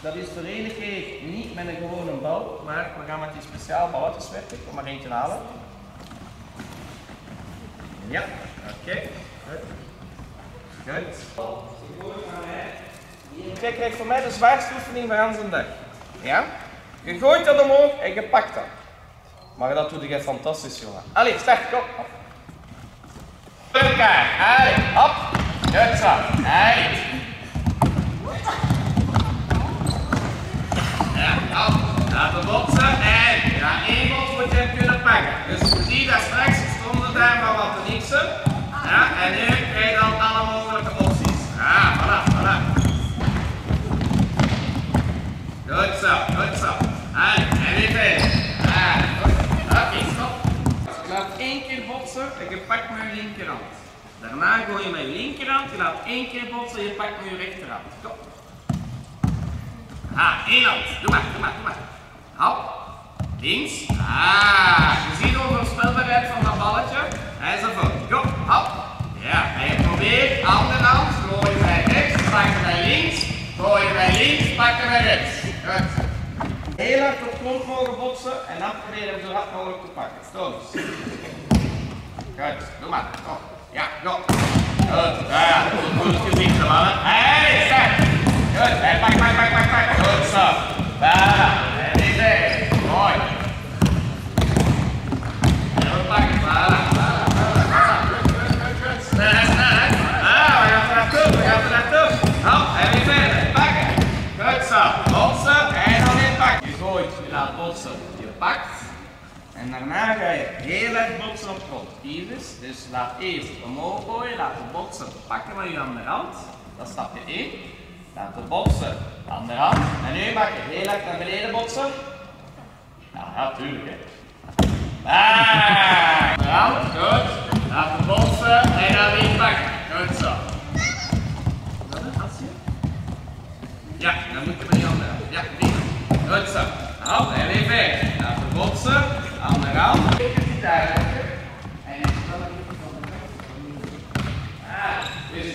Dat is de niet met een gewone bal, maar we gaan met die speciaal balletjes werken. Kom maar eentje halen. Ja, oké. Goed. Goed. Jij krijgt van mij de zwaarste oefening van zijn dag. Ja? Je gooit dat omhoog en je pakt dat. Maar dat doe je fantastisch, jongen. Allee, start, kom. Op. Voor elkaar. Allee, hop. Goed zo. Uit. Laten botsen en ja, één bot moet je hem kunnen pakken. Dus zie dat straks stonden daar maar wat te niksen. Ja, en nu krijg dan alle mogelijke opties. Ja, voilà, voilà. Goed zo, goed zo. En verder. Ja, goed. Oké, stop. Je laat één keer botsen en je pakt je linkerhand. Daarna gooi je je linkerhand, je laat één keer botsen en je pakt je rechterhand. Ah, één hand. Doe maar, doe maar, doe maar. Hop. Links. Ah, je ziet de onvoorspelbaarheid van dat balletje. Hij is ervoor. Kom, hop. Ja, je probeert andere hand. Gooi je bij rechts, pak je bij links. Gooi je bij links, pak je bij rechts. Goed. Heel hard op grond mogen botsen en dan proberen hem zo hard mogelijk te pakken. Stoot. Goed, doe maar. Kom. Ja, go. Goed. Ja, goed te mannen. Hey, start. Hey, pak, pak, pak, pak, pak. Goed zo. Voilà. En. Mooi. En pakken. Ah, we gaan er naartoe, we gaan er naartoe. Hop, en weer verder. Pakken. Goed zo. En dan weer pakken. Je gooit, je laat botsen, je pakt. En daarna ga je heel erg botsen op grond. Iris, dus laat eerst omhoog gooien, laat de botsen pakken met je andere hand. Dat is stapje 1. Laat de botsen, andere hand. En nu mag je heel erg naar beneden botsen. Ja, natuurlijk hè. Ah, hand, goed. Laat de botsen en dan weer pakken. Goed zo. Is dat? Ja, dan moet je met die andere. Ja, die. Goed zo. Hop, en weer verder. Laten we botsen. Andere hand. En Ah, dus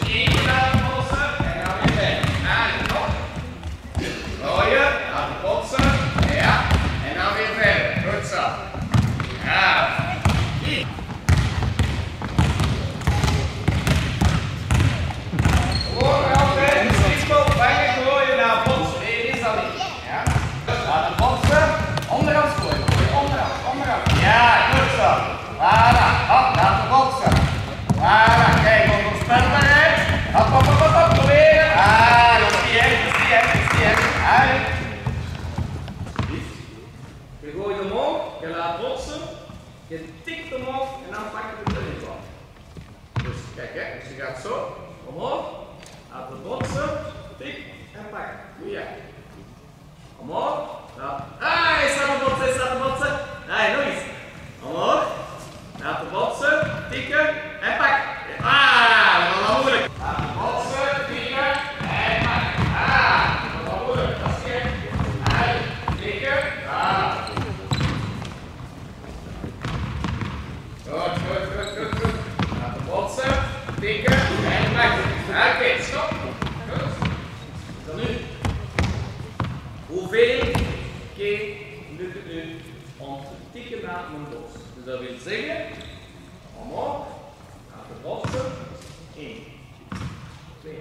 2 lukken nu om te tikken naar mijn bos. Dus dat wil zeggen, omhoog, naar de bossen, 1, 2,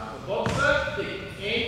Now, boxer kick. In.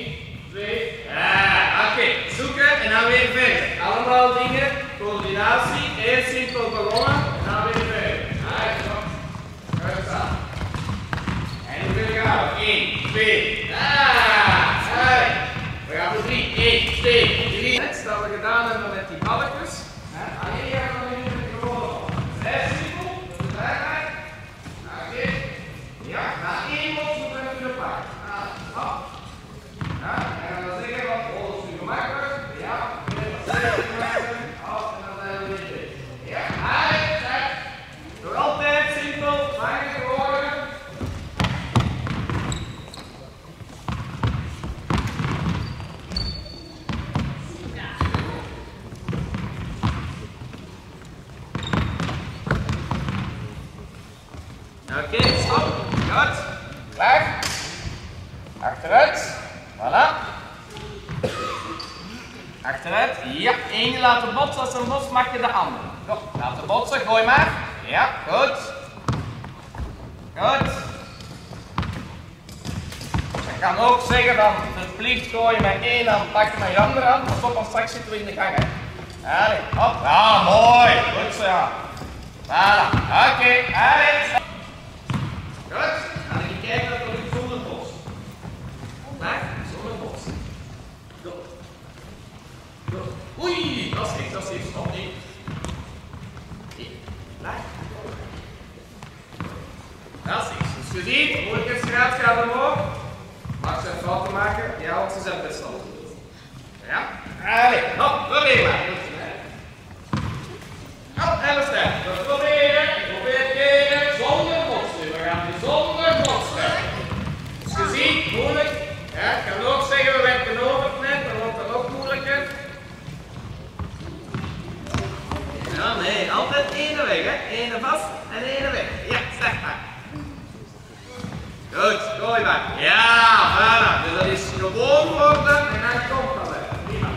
Botsen. Bos mag je de andere. Kom, laten botsen. Gooi maar. Ja, goed. Goed. Je kan ook zeggen dan verplicht gooien met één hand, pak je met je andere hand. Pas op, want straks zitten we in de gang. Allee, hop. Ja, mooi. Goed zo, ja. Voilà. Oké, allee. Goed. Dan ga je kijken dat het lukt zonder bos. Maar zonder bos. Go. Go. Oei, dat is niks, dat is. Hier. Laag. Dat is niks. Dus je ziet, moeilijkheidsgraad gaat omhoog. Mag ze fouten maken? Ja, want ze zijn best. Ja? Allee, probeer maar. En staan. We proberen, probeer zonder botsen. We gaan zonder botsen. Dus je moeilijk. Ja, ik kan ook zeggen, we werken over het net, dan wordt het ook moeilijker. Ja, nee, altijd ene weg, hè. Ene vast en ene weg. Ja, zeg maar. Goed, gooi maar. Ja, voilà. Dus dat is gewoon worden en dan komt dat weg. Prima.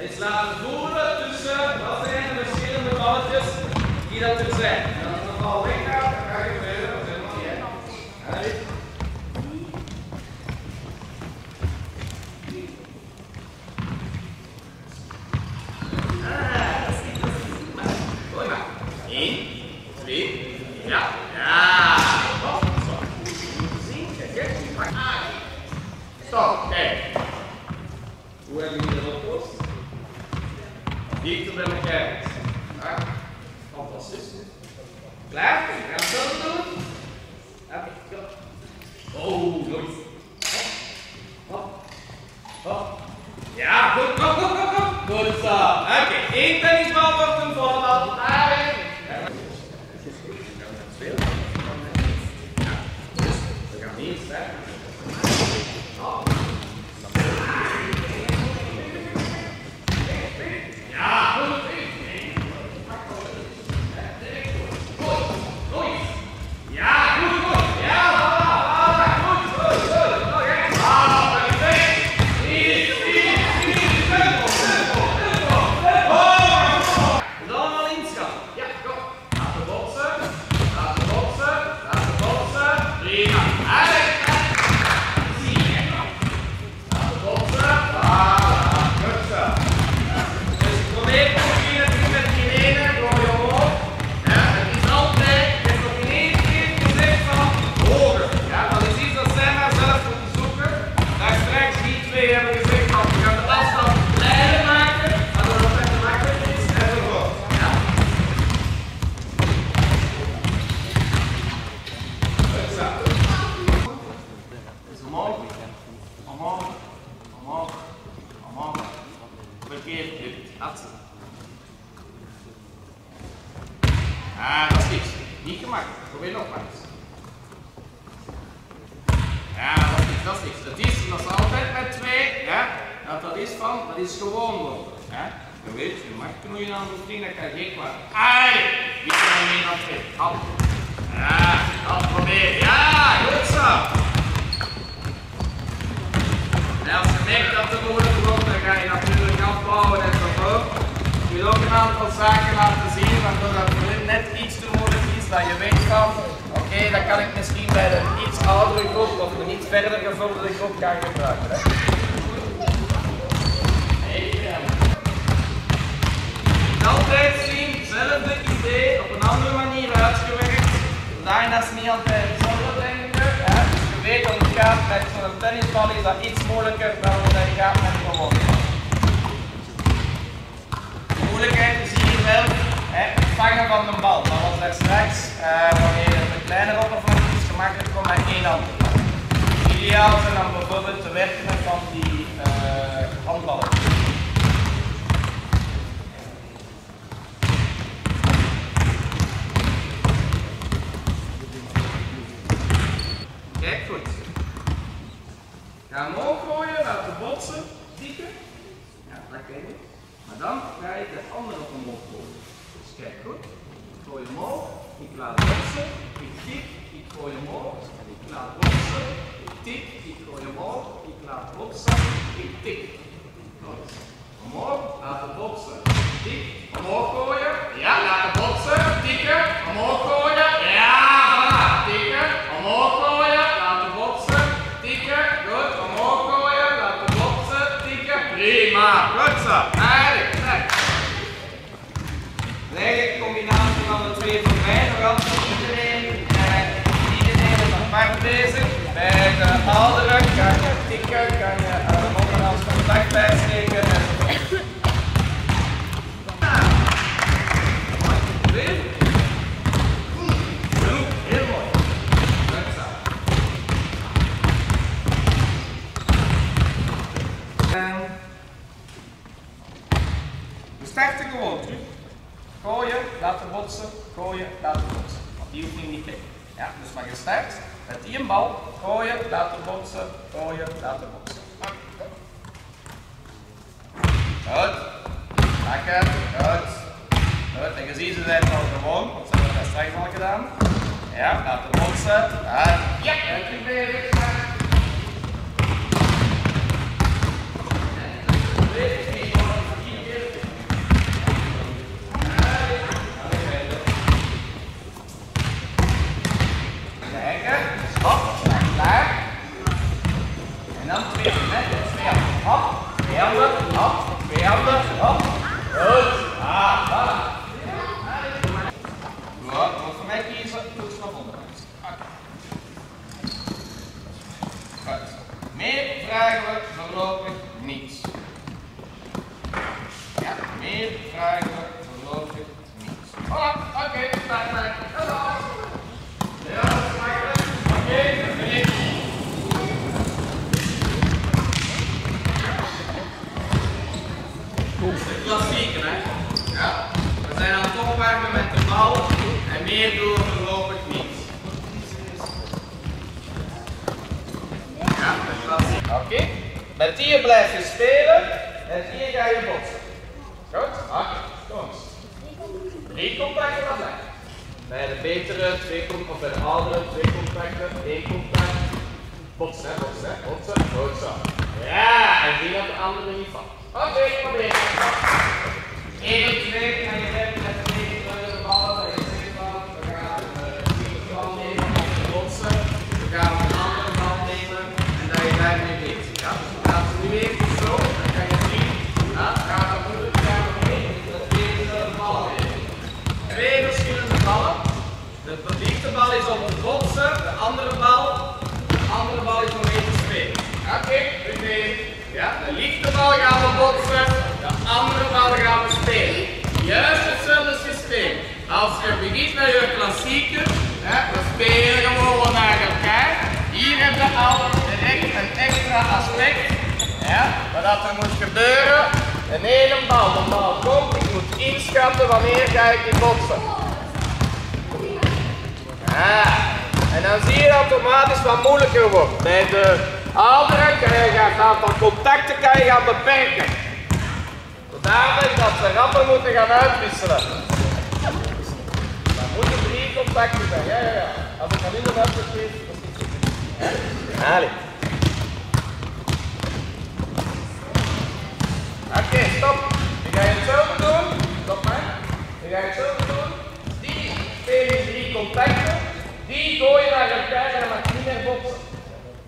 Eens laten voelen tussen wat zijn de verschillende balletjes die dat er zijn. En als bal weggaat, 1, 2, ja, ja. Stop, stop. Kijk, kijk, die pak aan. Stop, kijk. Hoe hebben jullie dat opgelost? Dichter bij elkaar. Ja, fantastisch. Klaar? Gaan we doen? Oké, ja. Oh, goed. Hop, hop. Ja, goed, kom, kom, kom, kom. Goed zo. Oké, één tennisbal wordt een volleybal. Daar met zo'n tennisbal is dat iets moeilijker dan wanneer je gaat met een gewone De moeilijkheid is hier wel het vangen van de bal. Dat was daar straks uh, wanneer het een kleinere oppervlakte is gemakkelijk om met één hand. Ideaal zijn dan bijvoorbeeld te werken van die uh, handballen. Kijk goed. Ga omhoog gooien, laten botsen, diepen. Ja, dat ken je. Maar dan ga je de andere omhoog gooien. Dus kijk goed. Ik gooi omhoog, ik laat botsen, ik tik, ik gooi omhoog, ik laat botsen, ik tik, ik gooi omhoog, ik laat botsen, ik tik. Goed. Omhoog, laten botsen, tik, omhoog gooien, ja, laten botsen, tikken, omhoog gooien, ja, voilà, tikken, omhoog gooien, laten botsen, tikken, goed, omhoog gooien, laten botsen, tikken, prima, kijk. Eigenlijk combinatie van de twee voor mij, nog altijd iedereen, eh, iedereen is apart bezig. Bij de ouderen kan je tikken, kan je uh, onderhands contact bijsteken enzovoort. Weer. Genoeg, heel mooi. Goed zo. En we starten gewoon terug. Gooien, laten botsen, gooien, laten botsen. Want die hoeft niet mee. Ja, dus maar je start met die een bal, gooien, laten botsen, gooien, laten botsen. Goed. Lekker, goed. Goed, en je ziet ze zijn al gewoon, want ze hebben dat straks al gedaan. Ja, laten botsen. En ja, en terug bezig. Kijken, hop, klaar. En dan twee handen, hè? twee handen, hop, twee handen, hop, twee handen, hop. Goed, ah, voilà. Goed, wat voor mij kiezen, doe het naar onderkant. Goed. Meer vragen we voorlopig niet. Ja, meer vragen we voorlopig niet. Voilà, oké, start maar. Hallo. Ja, dat is makkelijk. Oké, dat ben ik. De klassieke, hè? Ja. We zijn aan het opwarmen met de bal en meer doen we niet. Ja, klassieke. Oké. Met die blijf je spelen en hier ga je botsen. Goed? Oké, kom eens. Drie mij. Bij de betere, twee of bij de oudere, twee contacten, één contact. Botsen, hè, botsen, hè, botsen. Goed zo. Ja, en zie dat de andere niet valt. Oké, probeer het. 1 op 2 en je hebt met twee de ballen, dat je zegt van, we gaan een bal nemen om te botsen. We gaan een andere bal nemen en dat je daarmee bezig gaat. Dus we gaan ze nu even zo, dan kan je zien, ja, gaat dat moeilijk, gaan we mee, dat twee verschillende ballen nemen. Twee verschillende ballen. De verliefde bal is om te botsen, de andere bal, de andere bal is om mee te spelen. Oké, okay, Ja, de liefdebal gaan we botsen, de andere bal gaan we spelen. Juist hetzelfde systeem. Als je begint met je klassieker, hè, we spelen gewoon naar elkaar. Hier heb je al direct een extra aspect. Ja, wat er moet gebeuren. Een ene bal, de bal komt, ik moet inschatten wanneer ga ik die botsen. Ja, en dan zie je dat automatisch wat moeilijker wordt. Bij de ouderen kan je gaan, het aantal contacten kan je gaan beperken. Zodanig dat ze rapper moeten gaan uitwisselen. Dan moeten drie contacten zijn. Ja, ja, ja. Als ik van in de uitgeef, dat is goed. Allee. Oké, stop. Nu ga je hetzelfde doen. Stop maar. Nu ga je hetzelfde doen. Die spelen drie contacten. Die gooien naar elkaar en dan mag niet meer botsen.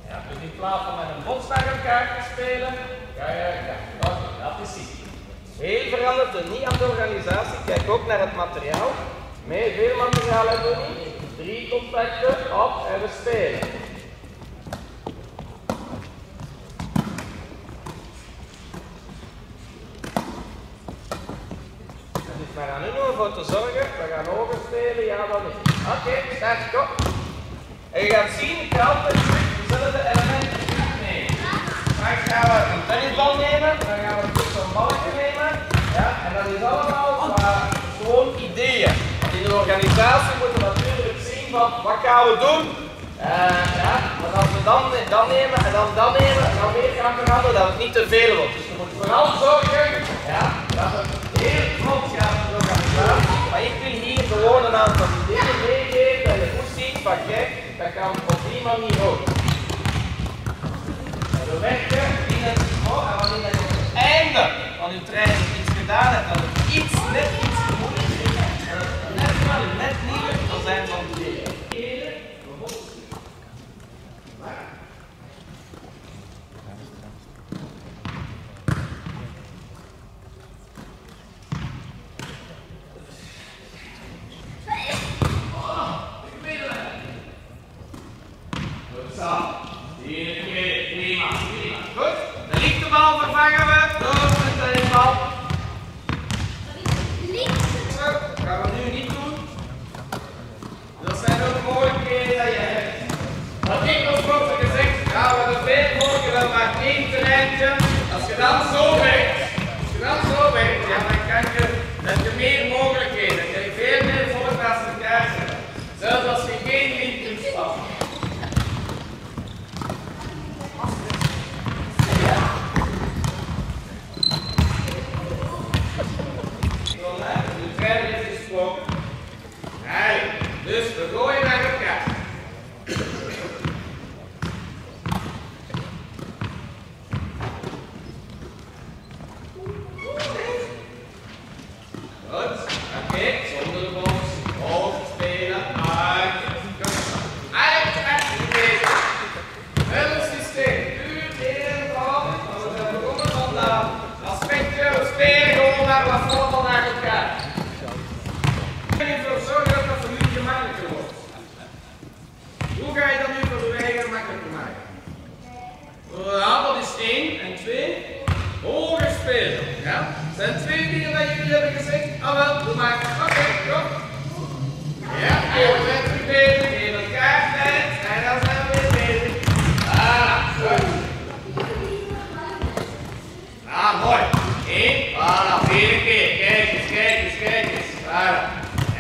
Ja, dus in plaats van met een bots naar elkaar te spelen, ga je dat is ziek. Heel veranderd de niet aan de organisatie. Kijk ook naar het materiaal. Meer, veel materiaal hebben we niet. Drie contacten, op en we spelen. Maar aan u om ervoor te zorgen, we gaan overspelen, ja dan niet. Oké, start, kom. En je gaat zien, ik ga altijd dezelfde elementen terugnemen. Straks gaan we een tennisbal nemen, dan gaan we zo'n balletje nemen. Ja, en dat is allemaal gewoon ideeën. In de organisatie moeten we natuurlijk zien van wat gaan we doen. Uh, ja, maar als we dan, dan nemen en dan dan nemen en dan weer gaan veranderen, dat het niet te veel wordt. Dus je moet vooral zorgen ja, dat het heel vlot gaat. Maar ik wil hier gewoon een aantal ideeën meegeven dat je goed ziet van kijk, dat kan op die manier ook. En we werken in het, oh, en wanneer je op het einde van je training iets gedaan hebt, dat het iets, net iets moeilijk is, en dat het net wel net niet lukt, dan zijn van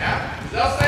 Yeah? They'll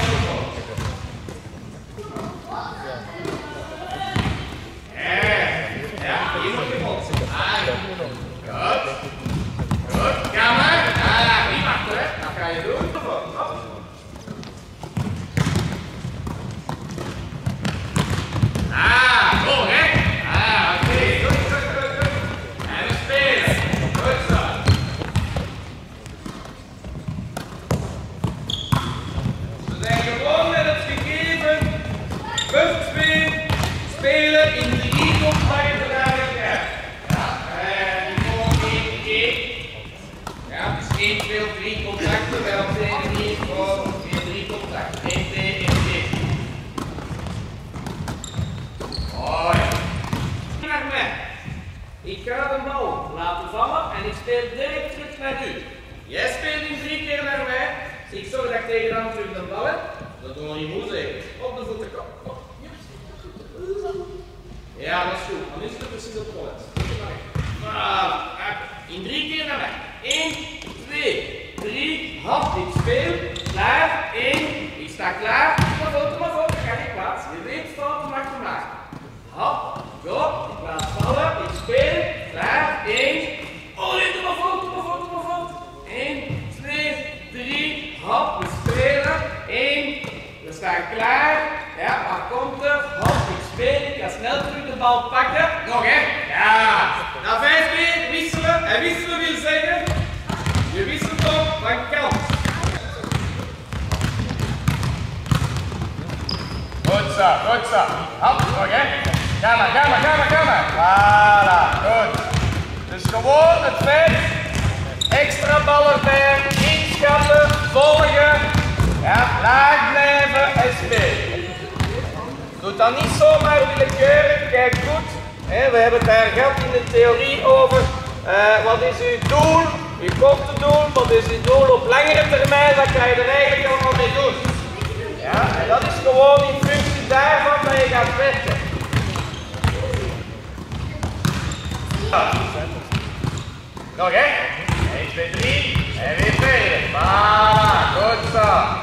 goed nog hè. Ga maar, ga maar, ga maar, ga maar. Voilà, goed. Dus gewoon het feit, extra ballen bij, inschatten, volgen. Ja, laag blijven en spelen. Doe dat niet zomaar willekeurig, kijk goed. We hebben het daar gehad in de theorie over. eh, wat is uw doel, uw korte doel, wat is uw doel op langere termijn, wat kan je er eigenlijk allemaal mee doen. Ja, en dat is gewoon in functie daarvan dat je gaat werken. Ja. Nog hè? 1, 2, 3 en weer verder. Voilà, goed zo.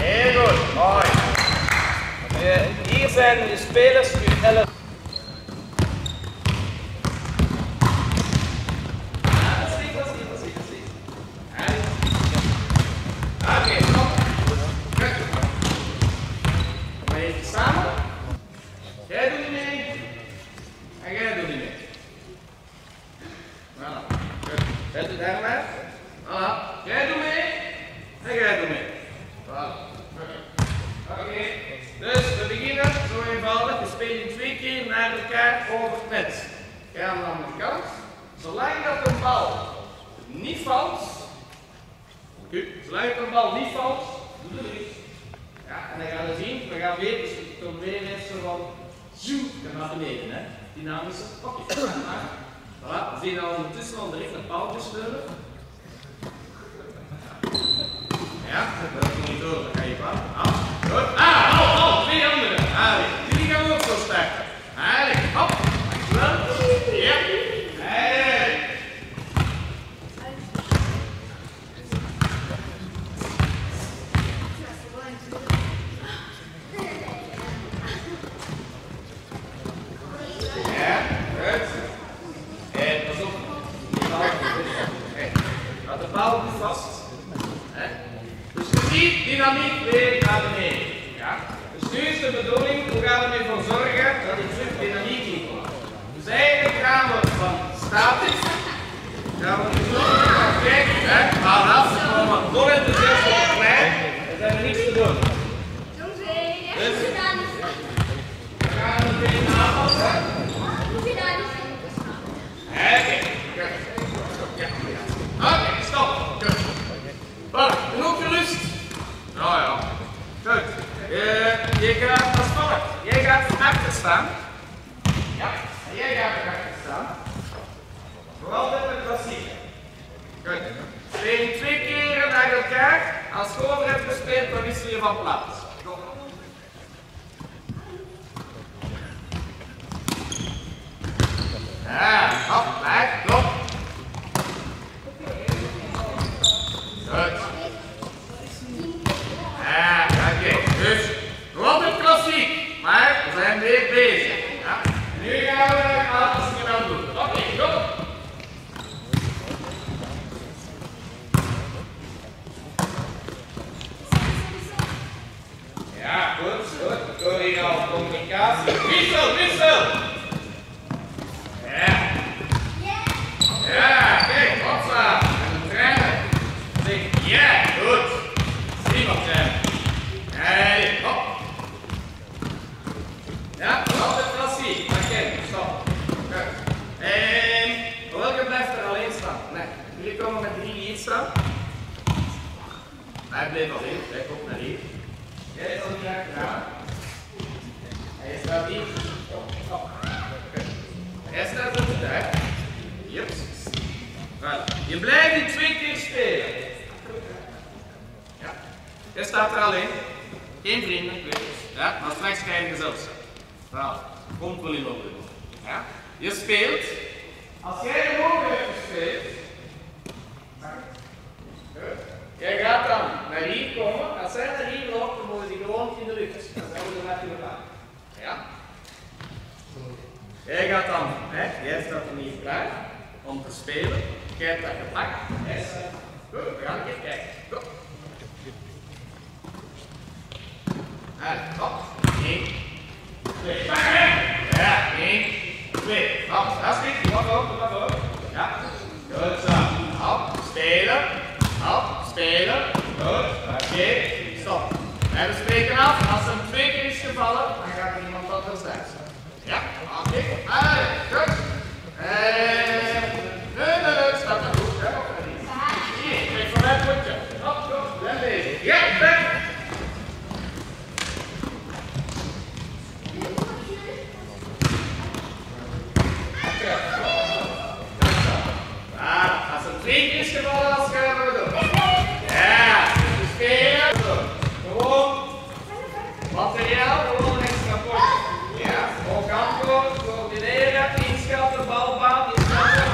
Heel goed, mooi. Eh, hier zijn de spelers, uw 11. Ja, dat is niet, dat is niet, dat is niet, dat is niet. En... Oké, stop. Goed. Kom even samen. Jij doet niet mee. En jij doet niet mee. Voilà. Jij doet daar. Voilà. Jij doet mee. En. Voilà. Goed. Oké. Dus we beginnen zo eenvoudig. We spelen twee keer naar elkaar over het net. Ga aan de andere kant. Zolang dat een bal niet valt, oké, zolang dat een bal niet valt, doe er niks. Ja, en dan gaan we zien, we gaan weer, dus we komen weer zo van, zoem, en naar beneden, hè. Dynamische, oké, maar, voilà, we zien al ondertussen al de rechte paal steunen. Ja, dat komt niet door, jullie komen met drie staan. Hij bleef alleen, kijk op naar hier. Jij zal niet achteraan. Hij staat hier. Hij staat op de. Jups. Voilà. Je blijft die twee keer spelen. Ja. Jij staat er alleen. Geen vrienden, je. Ja, maar straks ga je staan. Voilà. Komt wel in orde. Ja. Je speelt. Als jij de hebt gespeeld. Jij gaat dan naar hier komen. Als zij naar hier loopt, dan moeten die gewoon in de lucht. Dan zijn we naartoe gaan. Ja. Jij gaat dan, hè, jij staat er niet klaar om te spelen. Jij hebt dat gepakt. Staat. Goed, we gaan even kijken. Goed. En, hop. 1, 2, pak hem. Ja, 1, twee. Hop, dat is goed. Wat ook, ook. Ja. Goed zo. Hop, spelen. Hop, spelen. Goed. Oké, stop. En we spreken af. Als er twee keer is gevallen, dan gaat iemand anders weg. Ja, oké. Allee, goed. En... Nee, nee, nee, staat er goed. Ja, of niet? Hier, kijk van mij puntje. Hop, goed. En deze. Ja, weg. Ah, als er twee keer is gevallen, dan gaan we doen. Ja, dus spelen. Gewoon materiaal, gewoon een extra potje. Ja, ook antwoord, coördineren, inschatten, balbaan, inschatten,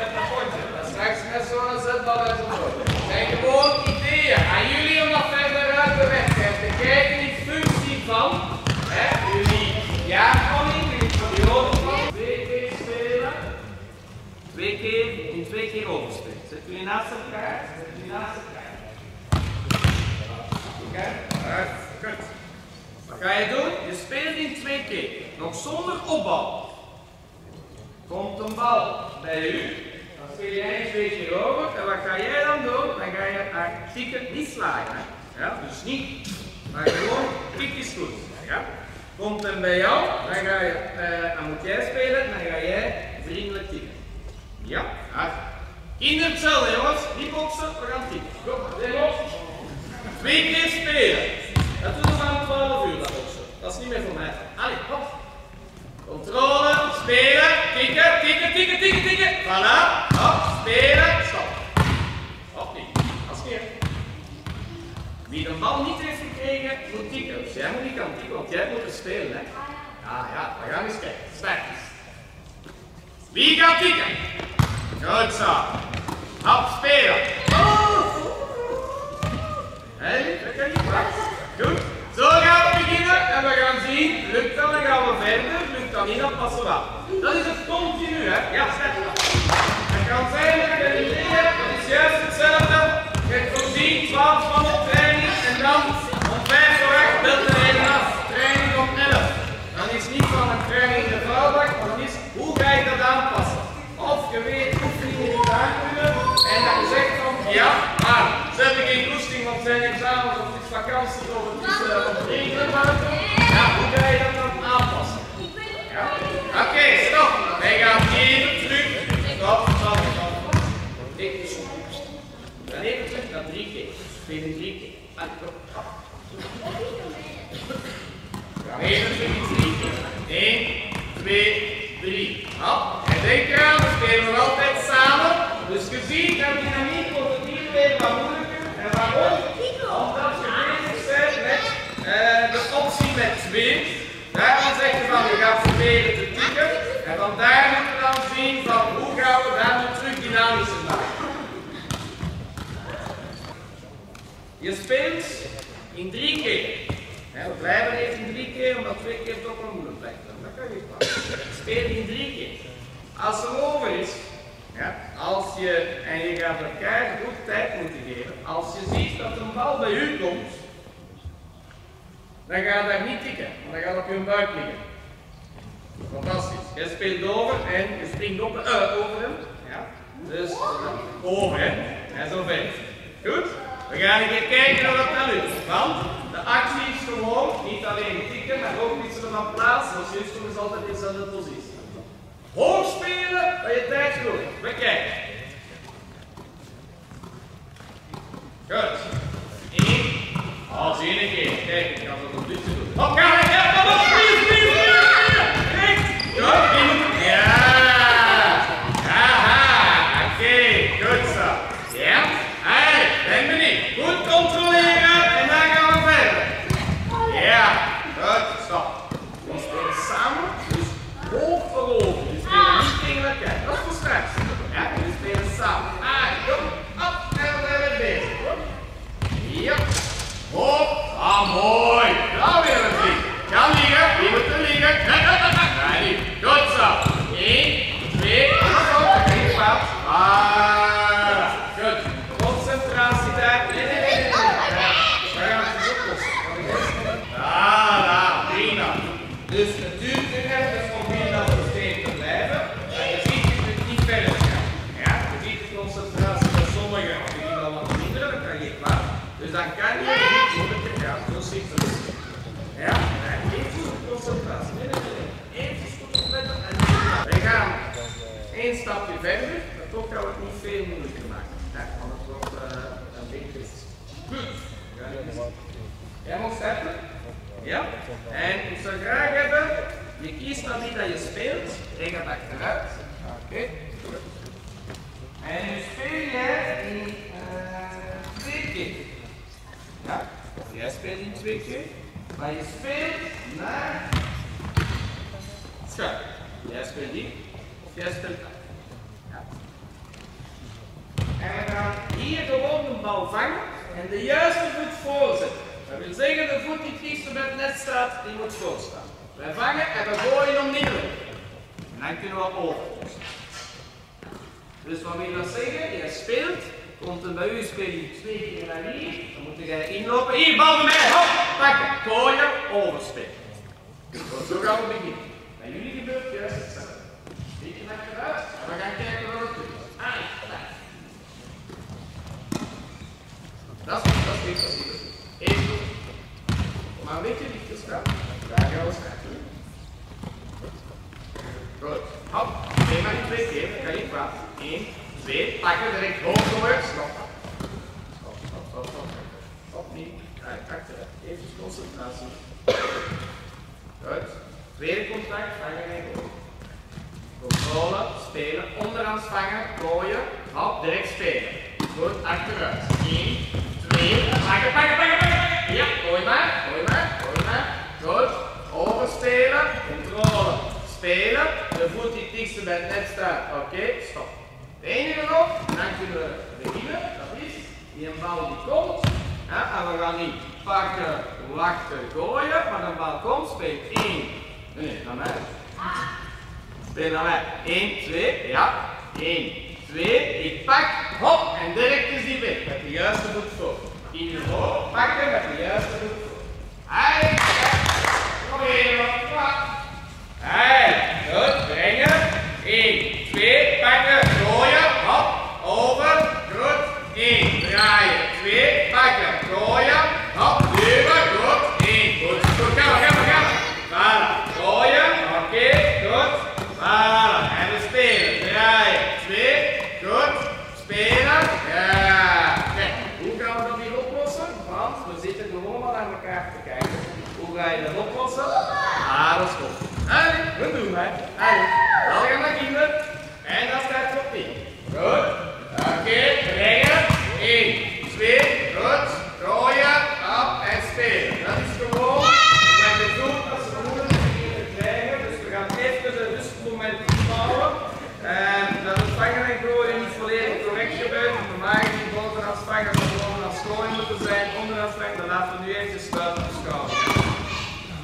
met dat potje. Dat is straks met zo'n zetbal en zo'n Het zijn gewoon ideeën. Aan jullie om dat verder uit te werken. Te kijken in functie van hè, jullie jaarkoming, jullie periode van. Twee keer spelen. Twee keer, in twee keer overspelen. Zet jullie naast elkaar, zet jullie naast elkaar. Oké, alright, goed. Wat ga je doen? Je speelt in twee keer, nog zonder opbouw. Komt een bal bij u, dan speel jij een twee keer over. En wat ga jij dan doen? Dan ga je haar tikken niet slagen. Hè? Ja, dus niet, maar gewoon tik is goed. Ja? Komt hem bij jou, dan, ga je, eh, dan moet jij spelen, dan ga jij vriendelijk tikken. Ja, hard. Kinderen hetzelfde jongens, niet boksen, we gaan tikken. Kom, leg op. Twee keer spelen. Dat doen we aan 12 uur, dat boksen. Dat is niet meer voor mij. Allee, hop. Controle, spelen, tikken, tikken, tikken, tikken, tikken. Voilà, hop, spelen, stop. Hop niet, is niet. Wie de bal niet heeft gekregen, moet tikken. Dus jij moet niet gaan tikken, want jij moet er spelen. Hè. Ja, ja, we gaan eens kijken. Spijt. Wie gaat tikken? Goed zo. Hop, spelen. Hé, dat kan niet. Goed. Zo gaan we en we gaan zien. Lukt dat, dan gaan we verder. Lukt dat niet, dan passen we. Dat is het continu, hè? Ja, zet dat. Het kan zijn dat je niet leert, dat is juist hetzelfde. Je hebt voorzien 12 man op training en dan om 5 voor 8 belt er een af. Training om 11. Dan is niet van een training in de maar dan is hoe ga je dat aanpassen? Of je weet oefeningen die gedaan kunnen en dat je zegt van ja, maar ze hebben geen goesting, want het zijn examens het vakantie of het is uh, buiten. Ja, hoe ga je dat dan aanpassen? Ja. Oké, stop. Wij gaan even terug. Stop, stop, stop. Ik, we gaan even terug naar drie keer. Spelen drie keer. Gaan even terug in drie keer. Eén, twee, drie. Hop. En denk eraan, we spelen nog altijd samen. Dus gezien dat dynamiek wordt het hier weer wat moeilijker. En waarom? Omdat je bezig bent met eh, de optie met twee. Daarom zeg je van, je gaat proberen te tikken. En van daar moeten we dan zien van, hoe gaan we daar nu terug dynamischer maken. Je speelt in drie keer. We blijven even in drie keer, omdat twee keer toch wel moeilijk blijft. Dat kan je pas. Speel in drie keer. Als er over is, ja, als je, en je gaat elkaar goed tijd moeten geven, als je ziet dat een bal bij u komt, dan ga je niet tikken, want dan gaat op je buik liggen. Fantastisch. Je speelt over en je springt op, uh, over hem. Ja. Dus over hem. En zo verder. Goed? We gaan een keer kijken hoe dat dan lukt. Want de actie is gewoon niet alleen tikken, maar ook wisselen van plaats. Dus juist is altijd in dezelfde positie. Hoog spelen, dat je tijd hebt. We kijken. Goed. Eén. Als één keer. Kijk, ik kan dat een beetje doen. Hop, ga, ga, ga, don't control. Maar je speelt naar schuif. Jij speelt die, of jij speelt dat. En we gaan hier gewoon een bal vangen en de juiste voet voorzetten. Dat wil zeggen, de voet die het dichtst bij het net staat, die moet voorstaan. Wij vangen en we gooien onmiddellijk. En dan kunnen we overposten. Dus wat wil dat zeggen? Je speelt, komt er bij u spelen twee keer naar hier, dan moet je inlopen. Hier, bal bij mij, hop, pakken, gooien, overspelen. Zo gaan we beginnen. Bij jullie gebeurt juist hetzelfde. Beetje achteruit, en we gaan kijken wat het doet. Ah, dat is dat is goed, dat is goed. Even goed. Maar een beetje dichter staan. Daar gaan we starten. Goed. Hop. Nee, maar niet twee keer. Dat kan je kwaad. Eén, twee. Pakken, direct hoog. Stop. Stop, stop, stop, stop. Kijk, achteruit. Even concentratie. Goed. Tweede contact. Vangen en gooien. Controle. Spelen. Onderhands vangen. Gooien. Hop. Direct spelen. Goed. Achteruit. Eén, twee. Pakken, pakken, pakken, pakken. Ja, gooi maar. Gooi maar. Gooi maar. Goed. Overspelen. Controle. Spelen. De voet die dichtste bij het net staat. Oké, stop. De enige nog, dan kunnen we beginnen. Dat is die een bal die komt. Ja, en we gaan niet pakken, wachten, gooien. Maar de bal komt, speel 1. Nee, naar mij. Speel naar mij. 1, 2, ja. 1, 2. Ik pak, hop, en direct is die weg. Met de juiste voet voor. In de hoog, pakken met de juiste voet voor. Hij, proberen, pak. Hey, goed, brengen. 1, 2, pakken, gooien, hop, over, goed. 1, draaien, 2, pakken, goed. 1, goed, gaan we, gaan we, gaan we. Voilà, gooien, oké, goed. Voilà, en we spelen, draaien, 2, goed, spelen, ja. Kijk, hoe gaan we dat hier oplossen? Want we zitten gewoon maar naar elkaar te kijken. Hoe ga je dat oplossen? Dat is goed. Allee, we doen het. Allee, dan gaan we beginnen. En dan staat het op 10. Goed. Oké, brengen. 1, 2, goed. Gooien, op en spelen. Dat is gewoon met de voet als we moeilijk beginnen te krijgen. Dus we gaan even een rustmoment inbouwen. En dat het vangen en gooien niet volledig gebeurt. Want normaal is die bovenaf vangen zou gewoon als gooien moeten zijn. Onderaf vangen, dan laten we nu even spuiten op schouder.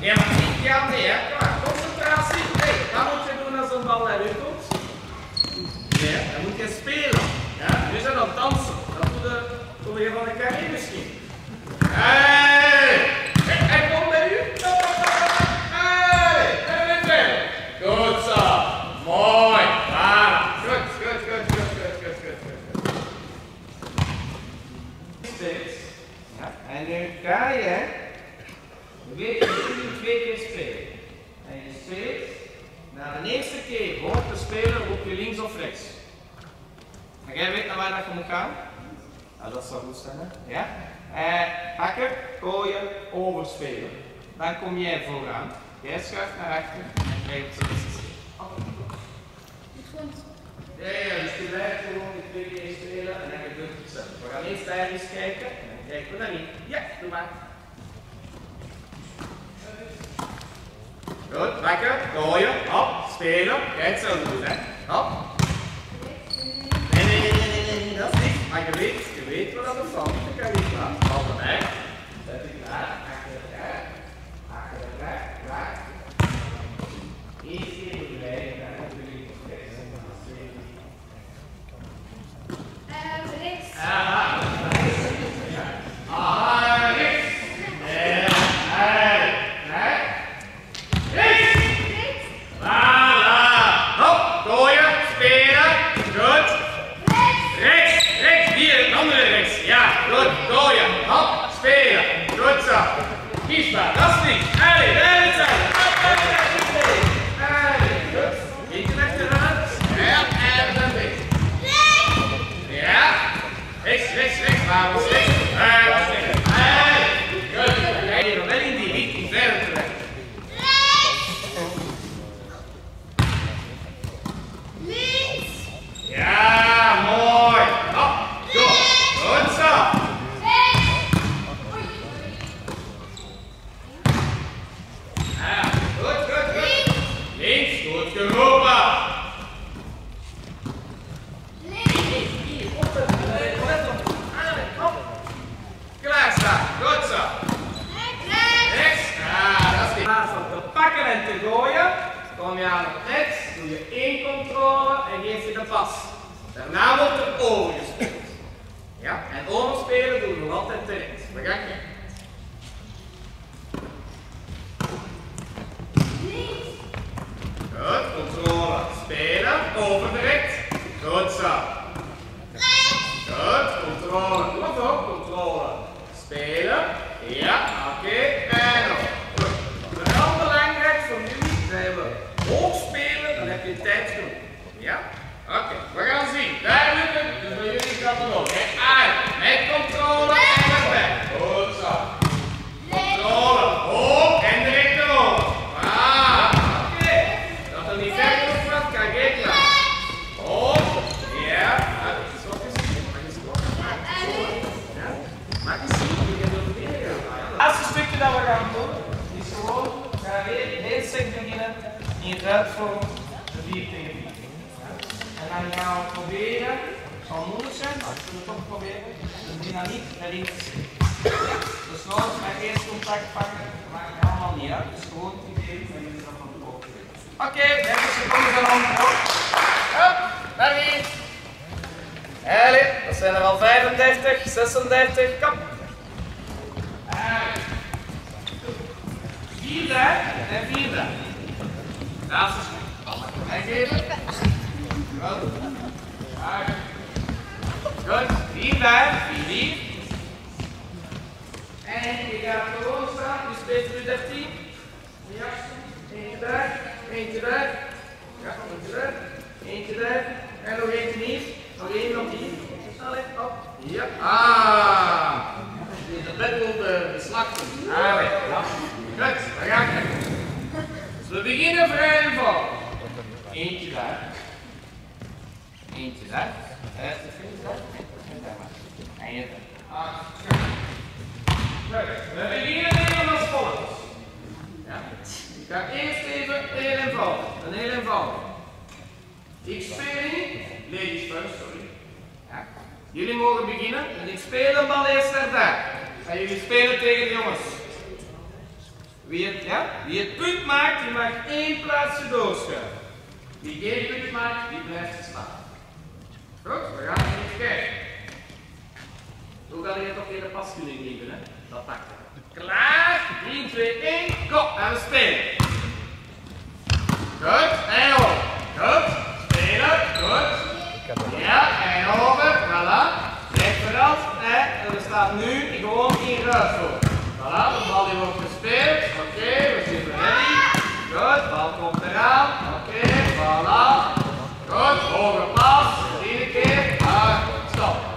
Ja, maar niet ja, hè. Klaar. Concentratie. Hey, wat moet je doen als een bal naar u komt? Nee, dan moet je spelen. Ja, nu zijn het dansen. Dat doe je, doe van de carrière misschien. Hey! Hij komt bij u. Hey! En weer verder. Goed zo. Mooi. Voilà. Goed, goed, goed, goed, goed, goed, goed, goed. Steeds. Ja, en nu ga je Weet je, je moet twee keer spelen. En je speelt, na de eerste keer hoog te spelen, roep je links of rechts. En jij weet naar waar dat je moet gaan? Nou, dat zou goed zijn, hè? Ja? Eh, pakken, gooien, overspelen. Dan kom jij vooraan. Jij schuift naar achter en krijgt het eerste Ja, ja, dus je blijft gewoon die twee keer spelen en dan gebeurt het hetzelfde. We gaan eerst daar eens kijken en dan kijken we naar niet. Ja, doe maar. Goed, pakken, gooien, hop, spelen. Jij hetzelfde doen, hè? Hop. Nee, nee, nee, nee, dat is niet. Je weet, je weet wat dat valt. Dan kan niet laten. Bal erbij. Zet ik klaar. Achter elkaar. Achter elkaar. Klaar. Eén keer erbij. En dan doe je het rechts. Aha. Aha, rechts. En hij. Hij. Rechts. Voilà. Hop, gooien, spelen. Goed. Rechts, rechts, hier, een andere rechts. Ja. Goed, gooien. Hop, spelen. Goed zo. Kiesbaar, dat is niet. Allee, daar is het. Allee, goed. Eentje achteraan. Ja, en dan weg. Ja. Rechts, rechts, rechts. Maar we rechts. Ah, was rechts. Allee, goed. Hey, wel in die richting verder terug. Ja, mooi. Hop, go. Goed zo. Ja, goed, goed, goed. Links, goed geroepen. Klaar staan. Goed zo. Rechts. Ja, dat is In die. plaats van te pakken en te gooien, kom je aan op rechts, doe je één controle en geef je de pas. Daarna wordt er overgespeeld. Ja, en overspelen doen we altijd terecht. Begrijp je? Goed, controle. Spelen, over direct. Goed zo. Goed, controle. Kom op, controle. Spelen. Ja, oké nog. Goed. Vooral belangrijk voor jullie zijn we hoog spelen, dan heb je tijd genoeg. Oké, we gaan zien. Het. Dus bij jullie gaat het ook. Met controle en. Goed zo. Controle. Hoog en erover. Ah. Oké, dat er niet ver genoeg gaat, klaar. Hoog. Ja. Je stokken? Ja? Maak eens je binnen gaan. Het laatste stukje dat we gaan doen, is gewoon, gaan weer sec beginnen in het uitvoeren de 4 tegen 4. En dan gaan we proberen, het zal moeilijk zijn, maar we zullen toch proberen, de dynamiek erin te zetten. Dus nooit met eerst contact pakken, maakt het allemaal niet uit. Dus gewoon het idee dat jullie dat van weten. Oké, 30 seconden zijn omhoog. Hup. Naar hier. Allee, dat zijn er al 35, 36, kom. Vier daar en vier daar. Dat is goed. En geven. Goed. Vier hier. En je gaat gewoon staan, dus speelt u 13. Ja, eentje daar, eentje daar. Ja, eentje eentje. En nog eentje hier. Nog één op hier. Allee, op. Ja. Ah. De battle de, de slachten. Allee, ja. Goed, we gaan. Dus we beginnen vrij eenvoudig. Eentje daar. Eentje daar. Eh, de je daar. Ah, we beginnen even als volgt. Ja. Ik ga eerst even heel eenvoudig. Een heel eenvoudig. Ik speel niet. Ladies first, sorry. Ja. Jullie mogen beginnen en ik speel een bal eerst naar daar. En jullie spelen tegen de jongens. Wie het? Wie het punt maakt, die mag één plaatsje doorschuiven. Wie geen punt maakt, die blijft staan. Goed, we gaan even kijken. Hoe kan je toch weer de pas kunnen geven, hè? Dat pakt er. Klaar, 3, 2, 1, go! En we spelen. Goed, en over. Goed, spelen, goed. Ja, en over, voilà. Recht vooraf, hè. En er staat nu gewoon in ruis voor. Voilà, de bal die wordt gespeeld. Oké, we zitten ready. Goed, bal komt eraan. Oké, voilà. Goed, hoge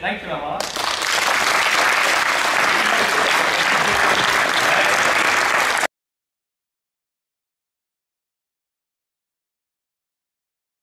Voilà, oké, goed.